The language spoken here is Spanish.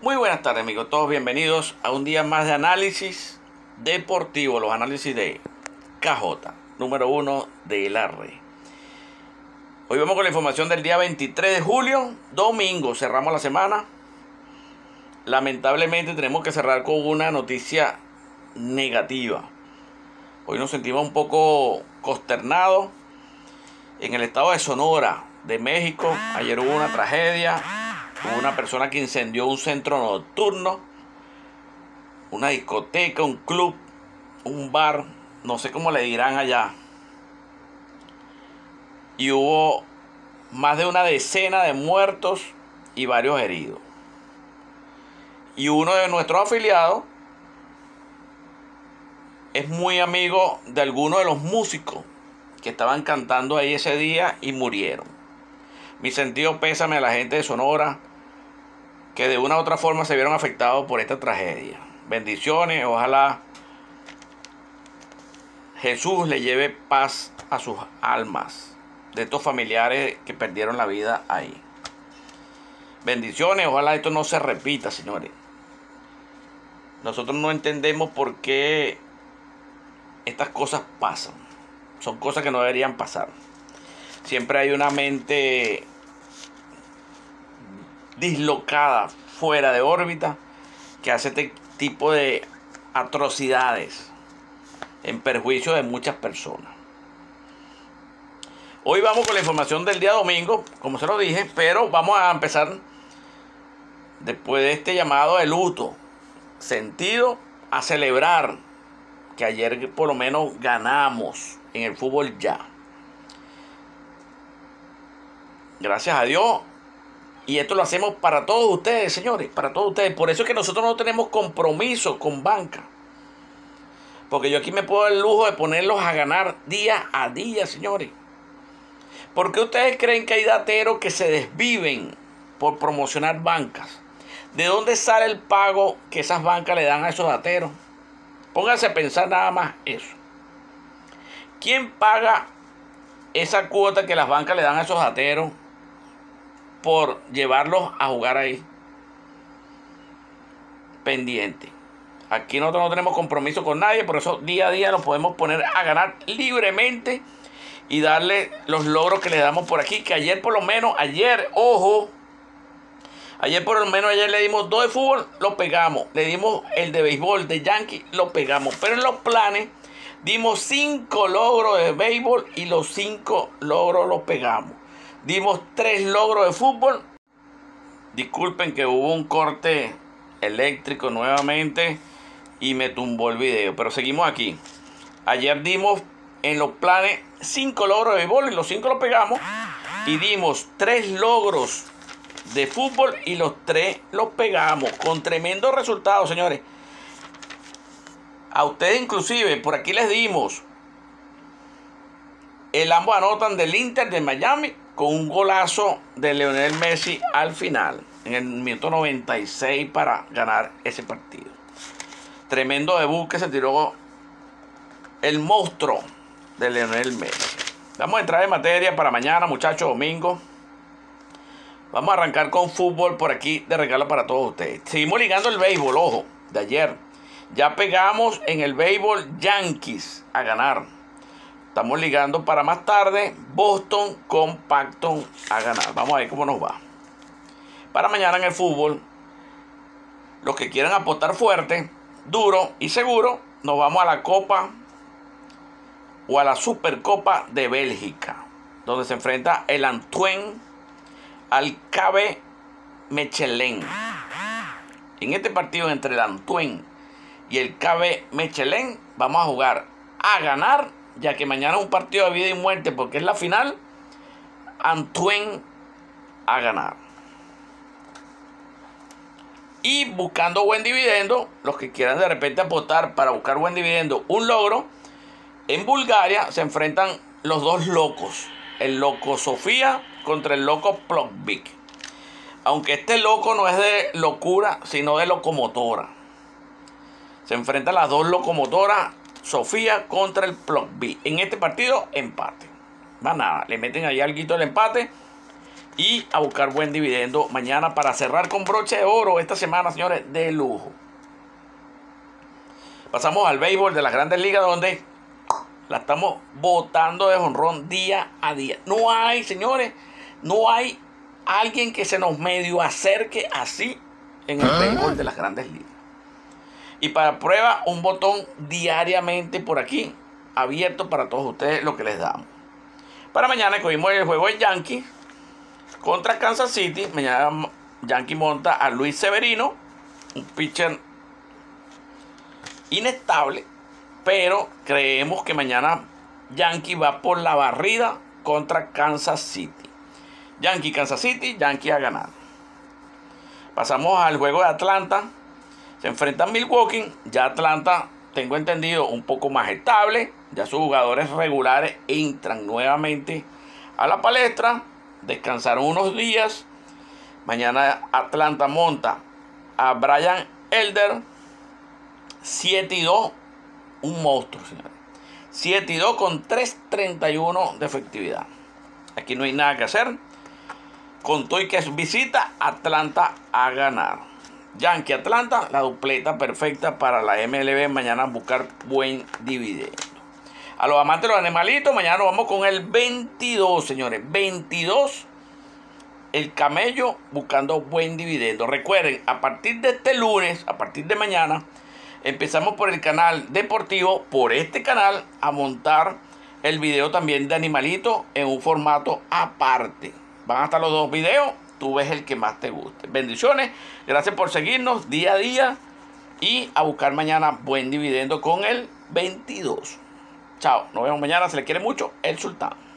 Muy buenas tardes amigos, todos bienvenidos a un día más de análisis deportivo, los análisis de KJ, número uno de la red. Hoy vamos con la información del día 23 de julio, domingo, cerramos la semana. Lamentablemente tenemos que cerrar con una noticia negativa. Hoy nos sentimos un poco consternados en el estado de Sonora, de México. Ayer hubo una tragedia, hubo una persona que incendió un centro nocturno, una discoteca, un club, un bar, no sé cómo le dirán allá. Y hubo más de una decena de muertos y varios heridos. Y uno de nuestros afiliados es muy amigo de algunos de los músicos que estaban cantando ahí ese día y murieron. Mi sentido pésame a la gente de Sonora que de una u otra forma se vieron afectados por esta tragedia. Bendiciones, ojalá Jesús le lleve paz a sus almas de estos familiares que perdieron la vida ahí. Bendiciones, ojalá esto no se repita, señores. Nosotros no entendemos por qué estas cosas pasan. Son cosas que no deberían pasar. Siempre hay una mente dislocada, fuera de órbita, que hace este tipo de atrocidades en perjuicio de muchas personas. Hoy vamos con la información del día domingo, como se lo dije, pero vamos a empezar después de este llamado de luto, sentido a celebrar que ayer por lo menos ganamos en el fútbol ya. Gracias a Dios. Y esto lo hacemos para todos ustedes, señores, para todos ustedes. Por eso es que nosotros no tenemos compromiso con banca. Porque yo aquí me puedo dar el lujo de ponerlos a ganar día a día, señores. ¿Por qué ustedes creen que hay dateros que se desviven por promocionar bancas? ¿De dónde sale el pago que esas bancas le dan a esos dateros? Pónganse a pensar nada más eso. ¿Quién paga esa cuota que las bancas le dan a esos dateros por llevarlos a jugar ahí? Pendiente. Aquí nosotros no tenemos compromiso con nadie, por eso día a día nos podemos poner a ganar libremente y darle los logros que le damos por aquí. Que ayer por lo menos, ayer, ojo, ayer por lo menos ayer le dimos dos de fútbol, lo pegamos. Le dimos el de béisbol de Yankee, lo pegamos. Pero en los planes dimos cinco logros de béisbol y los cinco logros los pegamos. Dimos tres logros de fútbol. Disculpen que hubo un corte eléctrico nuevamente y me tumbó el video. Pero seguimos aquí. Ayer dimos en los planes cinco logros de béisbol y los cinco los pegamos. Y dimos tres logros de fútbol y los tres los pegamos. Con tremendo resultado, señores. A ustedes inclusive, por aquí les dimos. El ambos anotan del Inter de Miami con un golazo de Leonel Messi al final. En el minuto 96 para ganar ese partido. Tremendo debut que se tiró el monstruo de Leonel Messi. Vamos a entrar en materia para mañana, muchachos, domingo. Vamos a arrancar con fútbol por aquí de regalo para todos ustedes. Seguimos ligando el béisbol, ojo, de ayer. Ya pegamos en el béisbol Yankees a ganar. Estamos ligando para más tarde Boston con Pacton a ganar. Vamos a ver cómo nos va. Para mañana en el fútbol, los que quieran apostar fuerte, duro y seguro, nos vamos a la Copa o a la Supercopa de Bélgica, donde se enfrenta el Antoine al KB Mechelen. En este partido entre el Antoine y el KB Mechelen vamos a jugar a ganar, ya que mañana es un partido de vida y muerte porque es la final. Antoine a ganar. Y buscando buen dividendo, los que quieran de repente apostar para buscar buen dividendo, un logro, en Bulgaria se enfrentan los dos locos. El loco Sofía contra el loco Plockvic. Aunque este loco no es de locura, sino de locomotora. Se enfrentan las dos locomotoras, Sofía contra el Plockvic. En este partido, empate. Más nada, le meten ahí algo del empate y a buscar buen dividendo mañana para cerrar con broche de oro esta semana, señores, de lujo. Pasamos al béisbol de las grandes ligas donde la estamos botando de jonrón día a día. No hay, señores, no hay alguien que se nos medio acerque así en el ah. béisbol de las grandes ligas. Y para prueba, un botón diariamente por aquí, abierto para todos ustedes, lo que les damos. Para mañana cogimos el juego de Yankee contra Kansas City. Mañana Yankee monta a Luis Severino, un pitcher inestable, pero creemos que mañana Yankee va por la barrida contra Kansas City. Yankee, Kansas City, Yankee a ganar. Pasamos al juego de Atlanta. Se enfrentan Milwaukee. Ya Atlanta, tengo entendido, un poco más estable. Ya sus jugadores regulares entran nuevamente a la palestra. Descansaron unos días. Mañana Atlanta monta a Brian Elder 7 y 2, un monstruo, señores. 7 y 2 con 3.31 de efectividad. Aquí no hay nada que hacer. Con todo y que es visita, Atlanta a ganar. Yankee Atlanta, la dupleta perfecta para la MLB. Mañana buscar buen dividendo. A los amantes de los animalitos, mañana vamos con el 22, señores. 22. El camello buscando buen dividendo. Recuerden, a partir de este lunes, a partir de mañana, empezamos por el canal deportivo, por este canal, a montar el video también de animalito en un formato aparte. Van a estar los dos videos, tú ves el que más te guste. Bendiciones, gracias por seguirnos día a día y a buscar mañana buen dividendo con el 22. Chao, nos vemos mañana, se le quiere mucho, el sultán.